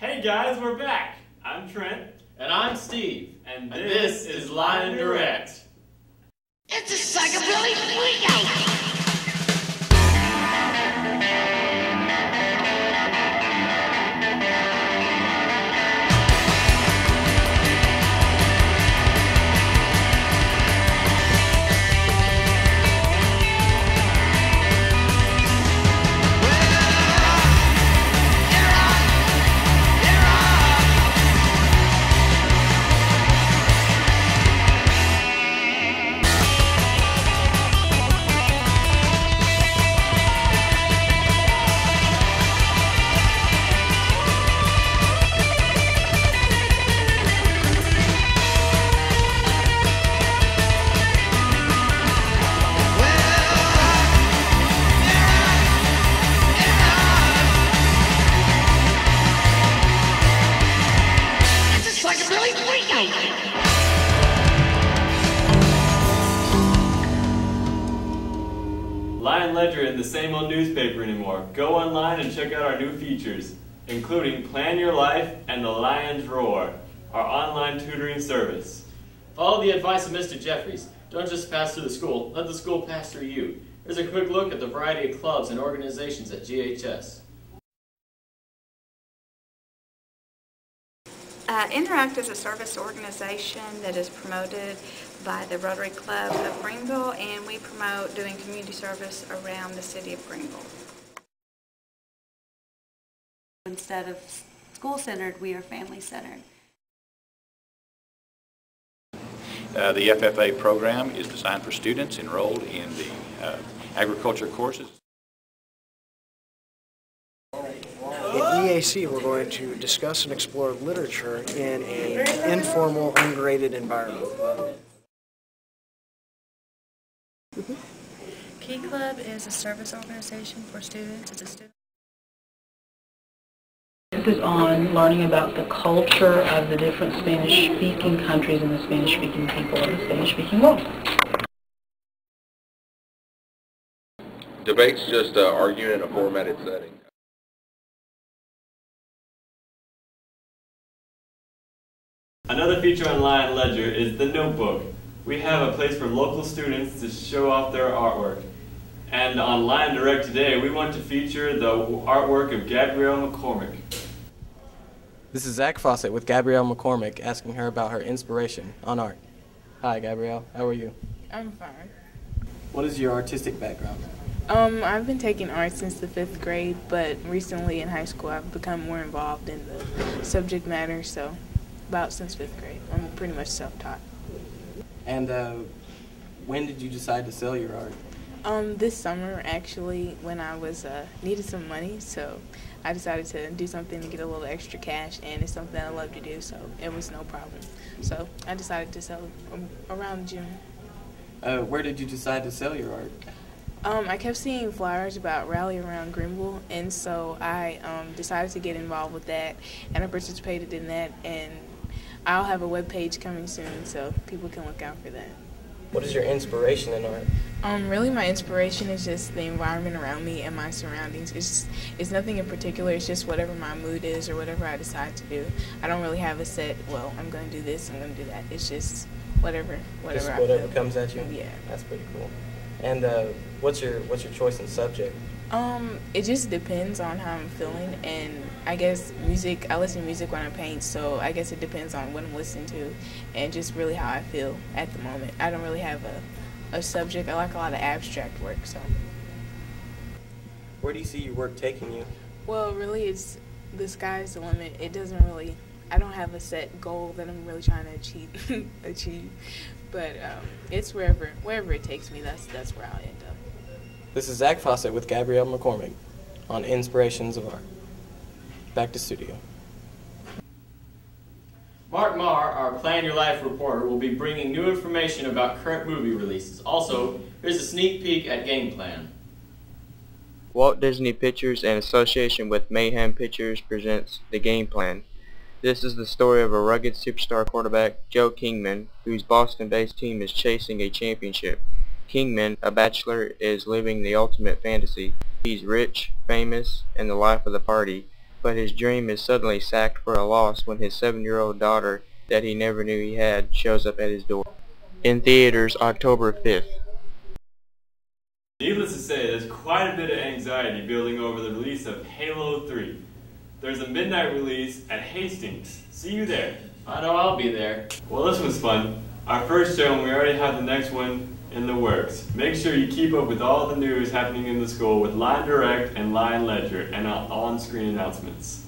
Hey guys, we're back. I'm Trent. And I'm Steve. And And this is Lion and Direct. It's a psychobilly freakout! Lion Ledger isn't the same old newspaper anymore. Go online and check out our new features, including Plan Your Life and The Lion's Roar, our online tutoring service. Follow the advice of Mr. Jeffries. Don't just pass through the school, let the school pass through you. Here's a quick look at the variety of clubs and organizations at GHS. Uh, Interact is a service organization that is promoted by the Rotary Club of Greenville, and we promote doing community service around the city of Greenville. Instead of school-centered, we are family-centered. Uh, The FFA program is designed for students enrolled in the uh, agriculture courses. EAC, we're going to discuss and explore literature in an informal, ungraded environment. Key Club is a service organization for students. It's a student. Focus on learning about the culture of the different Spanish-speaking countries and the Spanish-speaking people of the Spanish-speaking world. Debate's just uh, arguing in a formatted setting. Another feature on Lion Ledger is the notebook. We have a place for local students to show off their artwork. And on Lion Direct today, we want to feature the artwork of Gabrielle McCormick. This is Zach Fawcett with Gabrielle McCormick asking her about her inspiration on art. Hi, Gabrielle. How are you? I'm fine. What is your artistic background? Um, I've been taking art since the fifth grade, but recently in high school I've become more involved in the subject matter, so about since fifth grade. I'm pretty much self-taught. And uh, when did you decide to sell your art? Um, this summer actually, when I was uh, needed some money, so I decided to do something to get a little extra cash, and it's something I love to do, so it was no problem. So I decided to sell um, around June. Uh, where did you decide to sell your art? Um, I kept seeing flyers about Rally Around Greenville, and so I um, decided to get involved with that, and I participated in that, and I'll have a web page coming soon, so people can look out for that. What is your inspiration in art? Um, really, my inspiration is just the environment around me and my surroundings. It's just, it's nothing in particular. It's just whatever my mood is or whatever I decide to do. I don't really have a set. Well, I'm going to do this. I'm going to do that. It's just whatever, whatever. Just whatever comes at you? Yeah. That's pretty cool. And uh, what's your what's your choice in subject? Um, it just depends on how I'm feeling, and I guess music. I listen to music when I paint, so I guess it depends on what I'm listening to, and just really how I feel at the moment. I don't really have a, a subject. I like a lot of abstract work, so. Where do you see your work taking you? Well, really, it's the sky's the limit. It doesn't really. I don't have a set goal that I'm really trying to achieve. achieve, but um, it's wherever wherever it takes me. That's that's where I'll end up. This is Zach Fawcett with Gabrielle McCormick on Inspirations of Art. Back to studio. Mark Marr, our Plan Your Life reporter, will be bringing new information about current movie releases. Also, here's a sneak peek at Game Plan. Walt Disney Pictures in association with Mayhem Pictures presents The Game Plan. This is the story of a rugged superstar quarterback, Joe Kingman, whose Boston-based team is chasing a championship. Kingman, a bachelor, is living the ultimate fantasy. He's rich, famous, and the life of the party, but his dream is suddenly sacked for a loss when his seven-year-old daughter that he never knew he had shows up at his door. In theaters October 5th. Needless to say, there's quite a bit of anxiety building over the release of Halo 3. There's a midnight release at Hastings. See you there. I know I'll be there. Well, this was fun. Our first show, and we already have the next one in the works. Make sure you keep up with all the news happening in the school with Lion Direct and Lion Ledger and on-screen announcements.